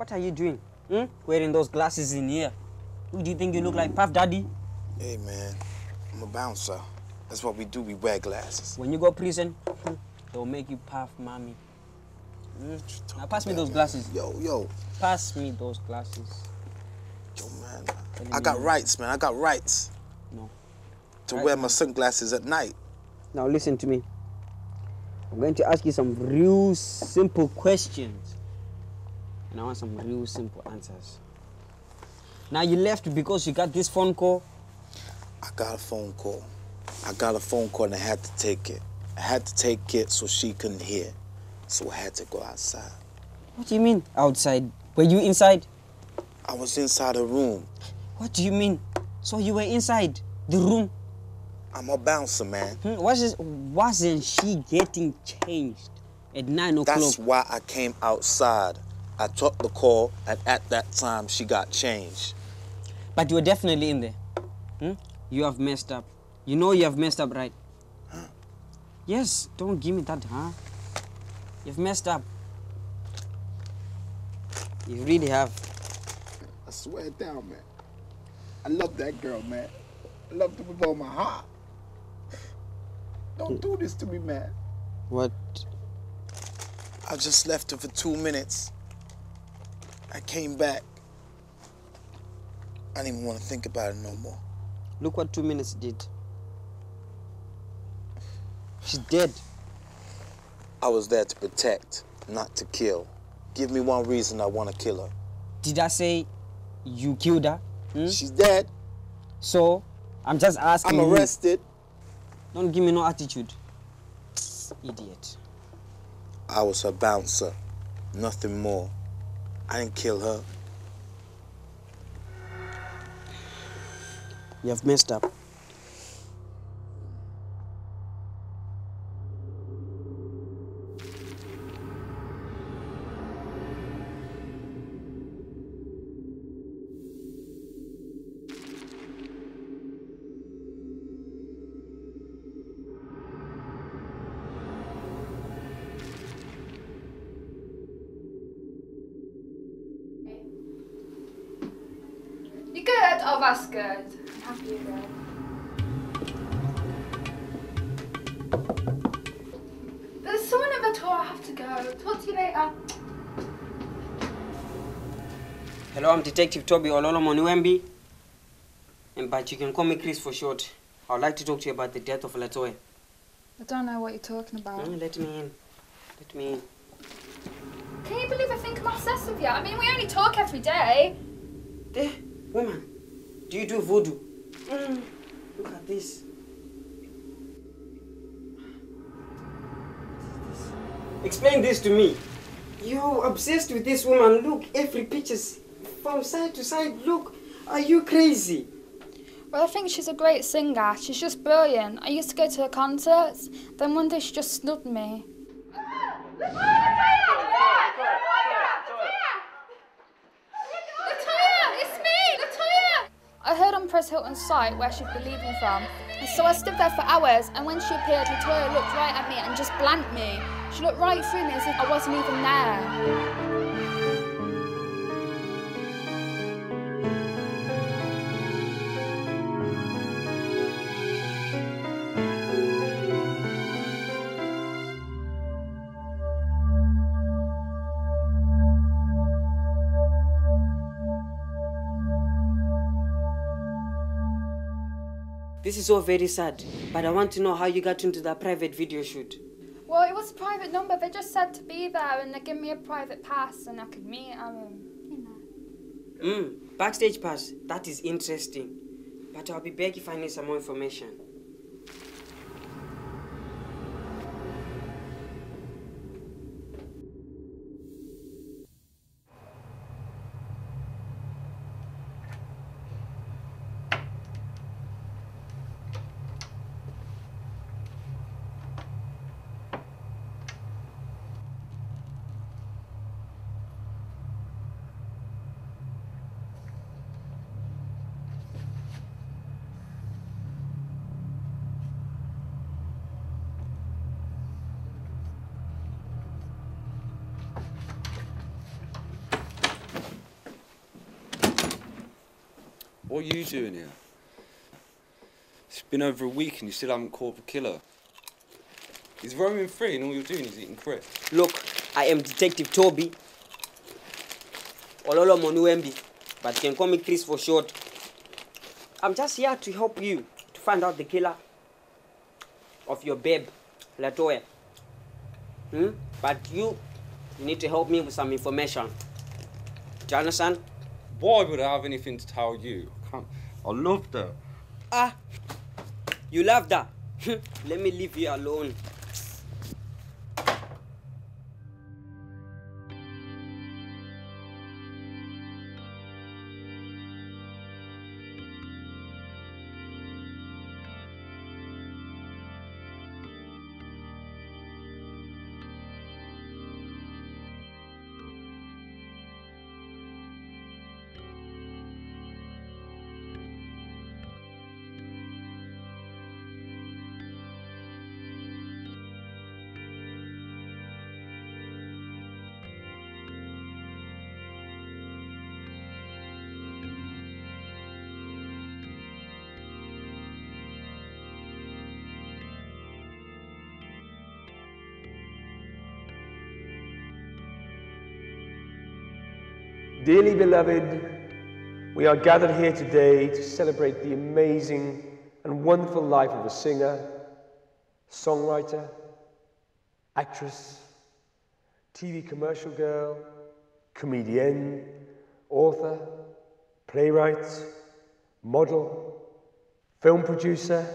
What are you doing? Hmm? Wearing those glasses in here. Who do you think you look like, Puff Daddy? Hey, man, I'm a bouncer. That's what we do, we wear glasses. When you go prison, hmm, they'll make you Puff Mommy. Hmm? Now pass me those glasses. Yo, yo, Pass me those glasses. yo, man. Telling I got rights, man. I got rights No. to Right, wear my sunglasses at night. Now listen to me. I'm going to ask you some real simple questions. And I want some real simple answers. Now you left because you got this phone call. I got a phone call. I got a phone call and I had to take it. I had to take it so she couldn't hear. So I had to go outside. What do you mean outside? Were you inside? I was inside a room. What do you mean? So you were inside the room? I'm a bouncer, man. Hmm? Was wasn't she getting changed at nine o'clock? That's why I came outside. I took the call, and at that time, she got changed. But you were definitely in there. Hmm? You have messed up. You know you have messed up, right? Huh? Yes, don't give me that, huh? You've messed up. You really have. I swear it down, man. I love that girl, man. I love her with all my heart. Don't do this to me, man. What? I just left her for two minutes. I came back. I didn't even want to think about it no more. Look what two minutes did. She's dead. I was there to protect, not to kill. Give me one reason I want to kill her. Did I say you killed her? Hmm? She's dead. So, I'm just asking I'm you. arrested. Don't give me no attitude. Idiot. I was her bouncer, nothing more. I didn't kill her. You have messed up. Oh, that's good. I'm happy you're good. There's someone at the door. I have to go. Talk to you later. Hello, I'm Detective Toby Ololo Moniwembi. And but you can call me Chris for short. I would like to talk to you about the death of Latoya. I don't know what you're talking about. Mm, let me in. Let me in. Can you believe I think I'm obsessed with you? I mean, we only talk every day. There, woman. Do you do voodoo? Mm, look at this. Explain this to me. You're obsessed with this woman. Look, every picture's from side to side. Look, are you crazy? Well, I think she's a great singer. She's just brilliant. I used to go to her concerts. Then one day she just snubbed me. Latoya, it's me, Latoya. Heard Hilton's site where she'd be leaving from. So I stood there for hours, and when she appeared, Latoya looked right at me and just blanked me. She looked right through me as if I wasn't even there. This is all very sad, but I want to know how you got into that private video shoot. Well, it was a private number. They just said to be there, and they gave me a private pass, and I could meet them. You know. Mm, backstage pass. That is interesting. But I'll be back if I need some more information. What are you doing here? It's been over a week and you still haven't caught the killer. He's roaming free and all you're doing is eating crisps. Look, I am Detective Toby. Ololo Monuembi, but you can call me Chris for short. I'm just here to help you to find out the killer of your babe, Latoya. Hmm? But you, you need to help me with some information. Do you understand? Why would I have anything to tell you? I love that. Ah, you love that. Let me leave you alone. Dearly beloved, we are gathered here today to celebrate the amazing and wonderful life of a singer, songwriter, actress, TV commercial girl, comedian, author, playwright, model, film producer,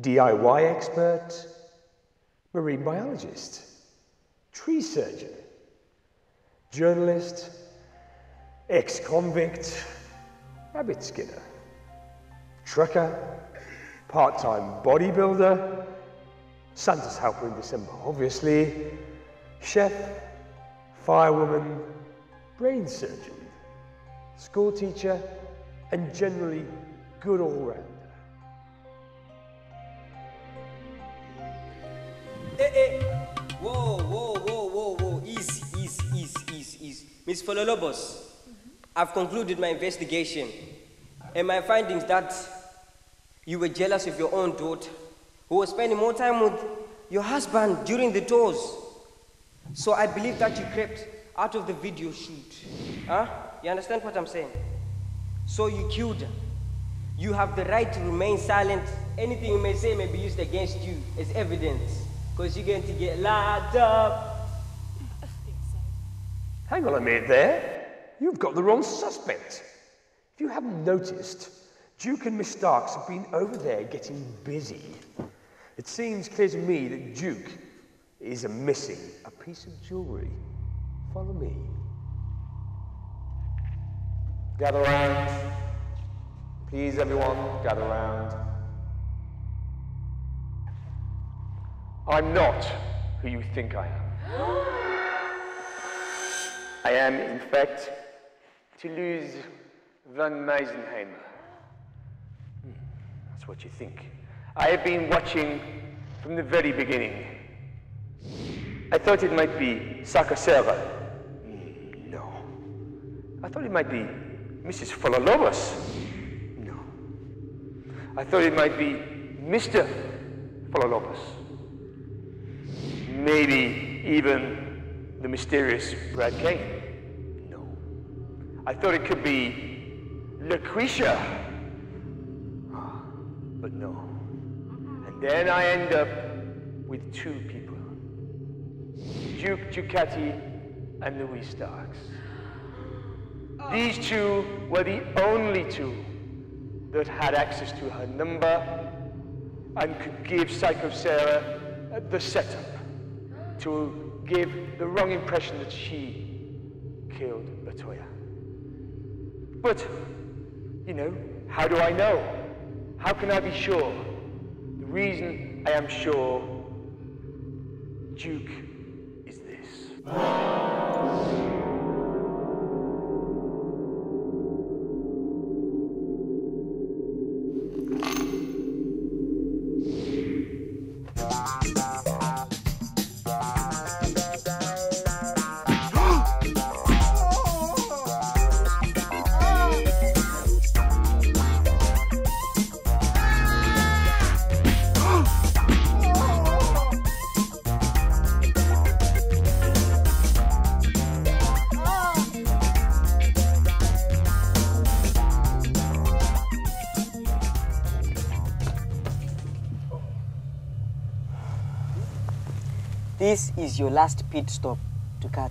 DIY expert, marine biologist, tree surgeon, journalist, ex convict, rabbit skinner, trucker, part time bodybuilder, Santa's helper in December, obviously, chef, firewoman, brain surgeon, school teacher, and generally good all rounder. Easy, easy. Miss Fololobos, I've concluded my investigation. And my findings that you were jealous of your own daughter, who was spending more time with your husband during the tours. So I believe that you crept out of the video shoot. Huh? You understand what I'm saying? So you killed her. You have the right to remain silent. Anything you may say may be used against you as evidence. Because you're going to get locked up. Hang on a minute there. You've got the wrong suspect. If you haven't noticed, Duke and Miss Starks have been over there getting busy. It seems clear to me that Duke is a missing a piece of jewelry. Follow me. Gather round. Please, everyone, gather round. I'm not who you think I am. I am, in fact, Toulouse van Meisenheimer. Hmm, That's what you think. I have been watching from the very beginning. I thought it might be Psycho Sarah. Hmm, No. I thought it might be Mrs. Fololobos. No. I thought it might be Mr. Fololobos. Maybe even the mysterious Brad Kane. No. I thought it could be Lucretia. But no. And then I end up with two people. Duke Ducati and Louis Starks. Oh. These two were the only two that had access to her number and could give Psycho Sarah the setup to give the wrong impression that she killed Latoya. But, you know, how do I know? How can I be sure? The reason I am sure Duke is this. This is your last pit stop to cut.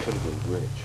Could have been Greenwich.